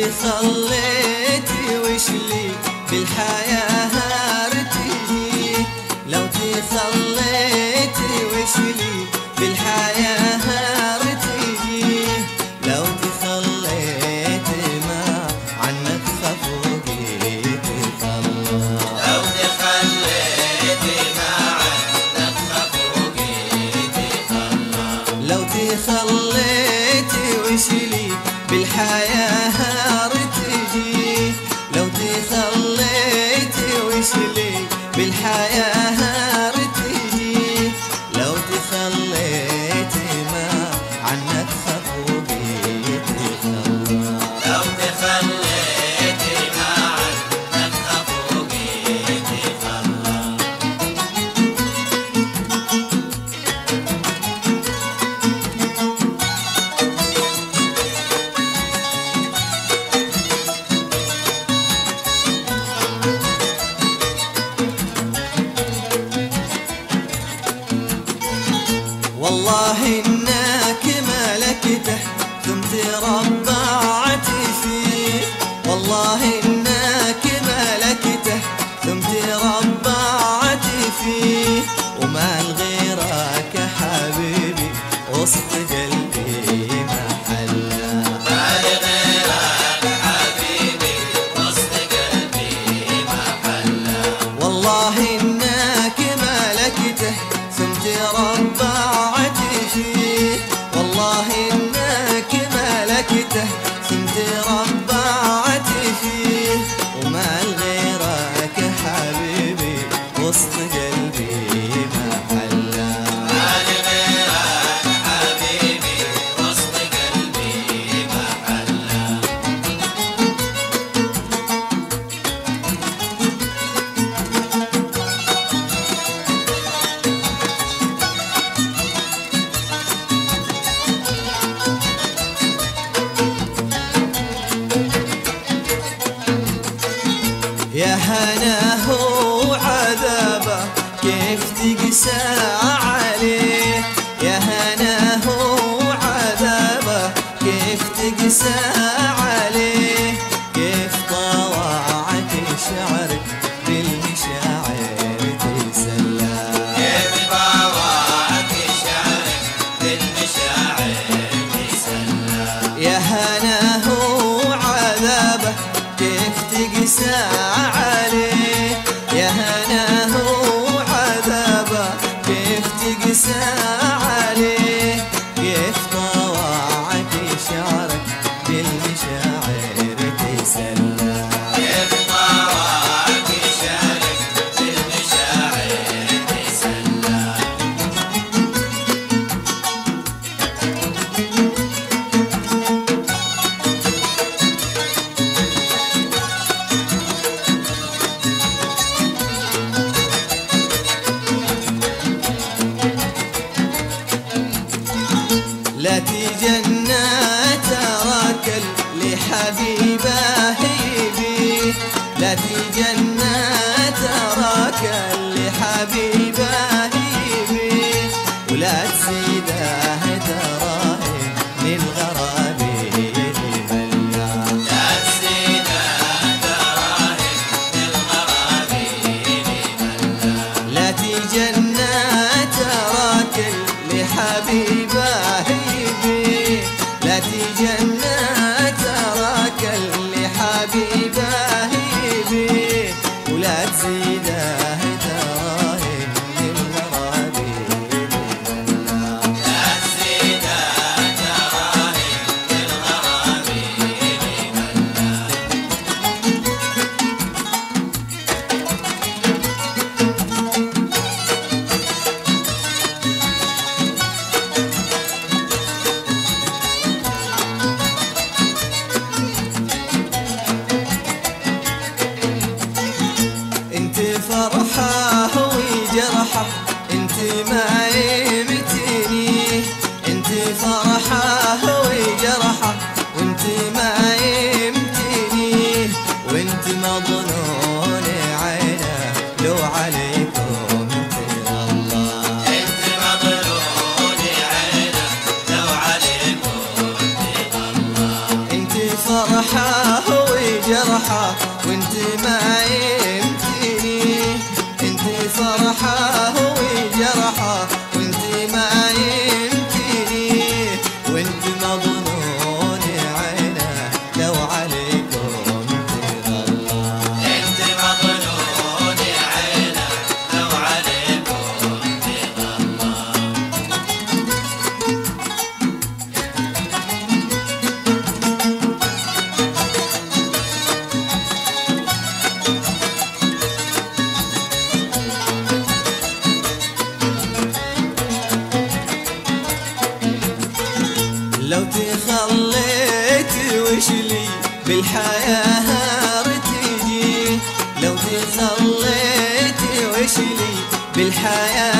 اللي صليتي وش لي بالحياة هارتي. لو تصليتي وش بالحياة هارتي. لو تصليتي ما عنك خفوقي لو تخليتي ما عنك خفوقي بالحياة يا هناه عذابه كيف تقسى بعدك تقسى عليك. يا لا في جنة تراك لحبيبك رحمن بالحياة تجي لو تخليت وش لي بالحياة